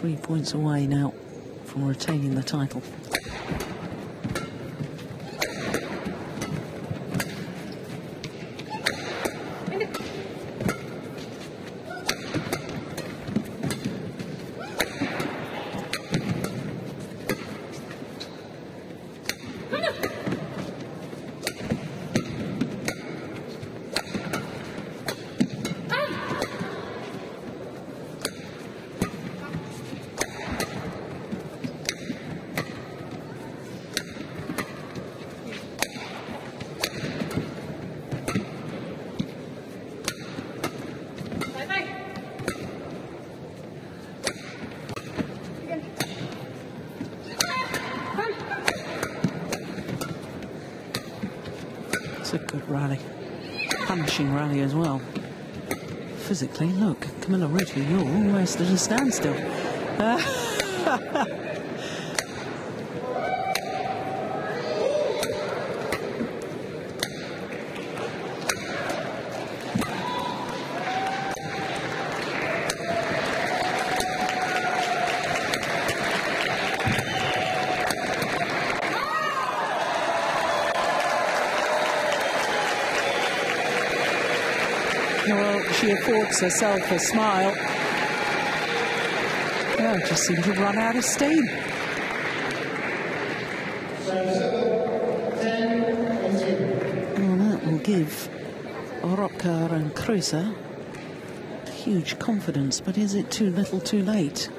Three points away now from retaining the title. It's a good rally. Punishing rally as well. Physically, look, Kamilla Rytter, you're almost at a standstill. Well, she affords herself a smile. Oh, just seemed to run out of steam. Well, that will give Roepke and Kruse huge confidence, but is it too little too late?